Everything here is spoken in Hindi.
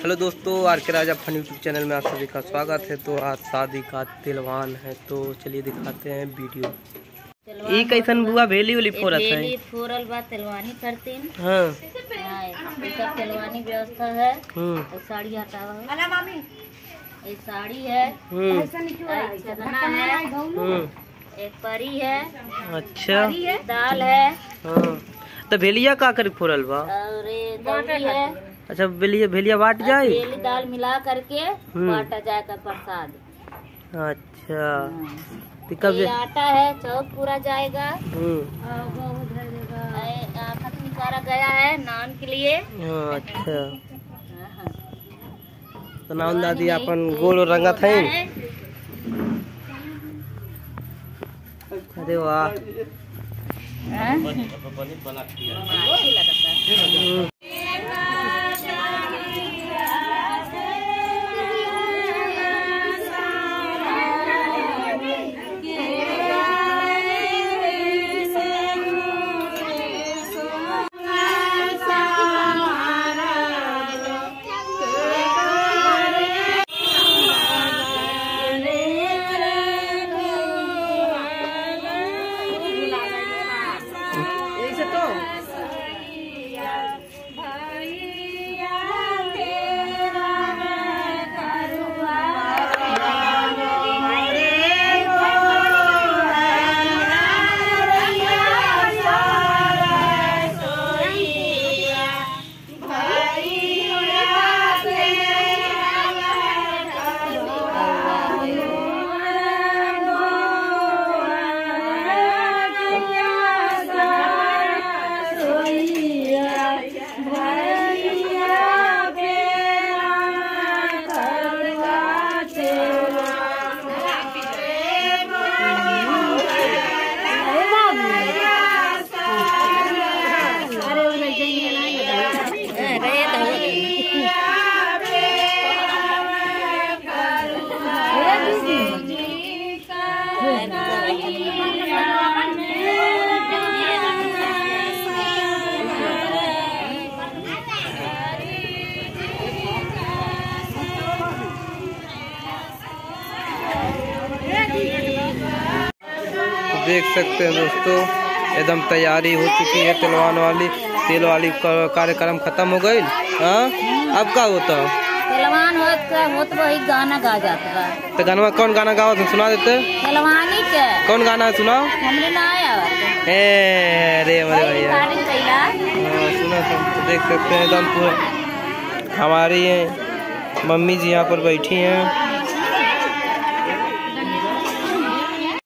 हेलो दोस्तों आर के राजा फन यूट्यूब चैनल में आप सभी का स्वागत है। तो आज शादी का तिलवान है तो चलिए दिखाते हैं वीडियो। ई कैसन बुआ भेली उली फोरत है बेली फोरल बा तेलवानी करतीन हाँ। हाँ, ये सब तेलवानी व्यवस्था है। हम्म। साड़ी हटावा एक साड़ी है। हम्म। चदना है। हम्म। एक परी है। अच्छा। दाल है। हाँ। तो भेलिया का कर फोरल बा? और ये है। अच्छा भेलिया भेलिया बांट जाए बेली दाल मिला करके बांटा जाएगा प्रसाद। अच्छा। हाँ। तो कब ये आटा है चौक पूरा जाएगा। हम्म। आटा तो निकाला गया है नान के लिए। हाँ, अच्छा। हाँ, हाँ। तो नाम दादी अपन गोल रंगत है है। अरे वाह। देख सकते हैं दोस्तों। एकदम तैयारी हो चुकी है तिलवान वाली। तेल वाली कार्यक्रम खत्म हो गई। हाँ? अब का होता? तेलवान होत का होत वही गाना गा जात बा। तो गाना कौन गाना गाओ? सुना देते? तेलवानी के। कौन गाना सुना हमने ना आया ए अरे हमारे भैया। हाँ, सुना तो देख सकते हैं एकदम पूरा। हमारी मम्मी जी यहाँ पर बैठी हैं।